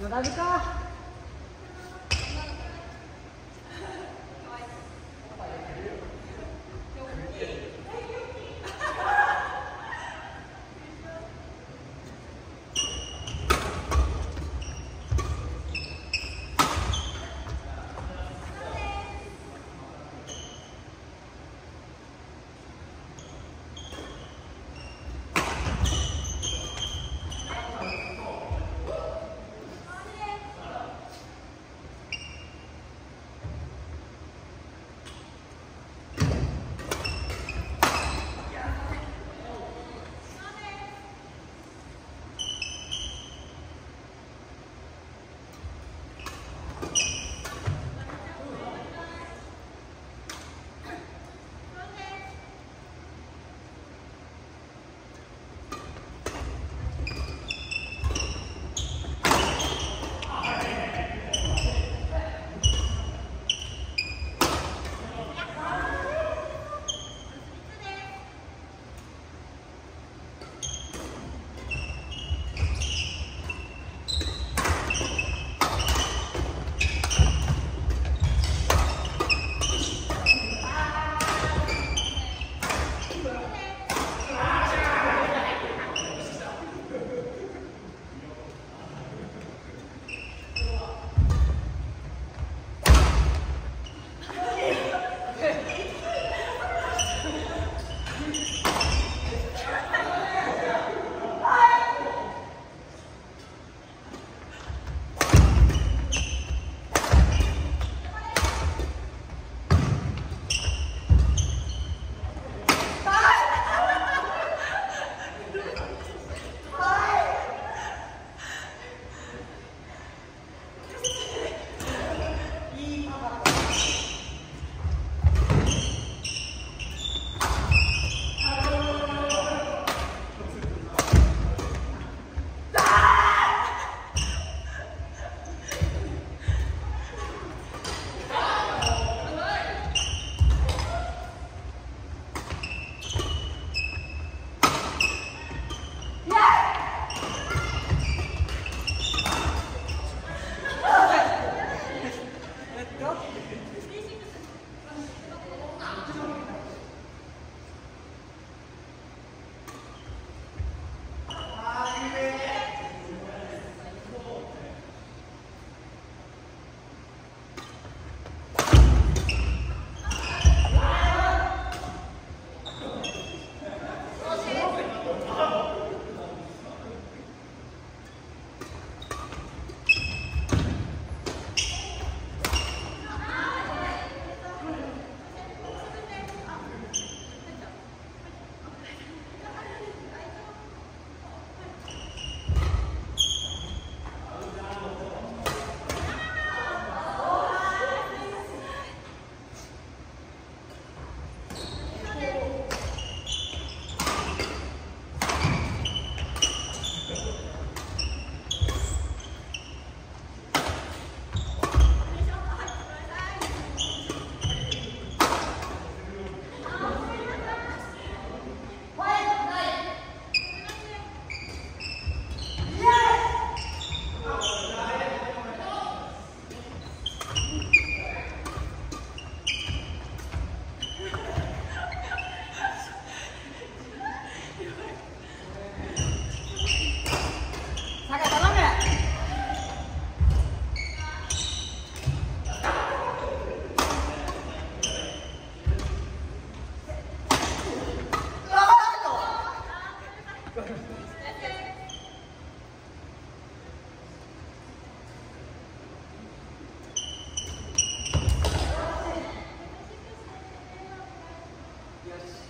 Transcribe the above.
野田塚 this.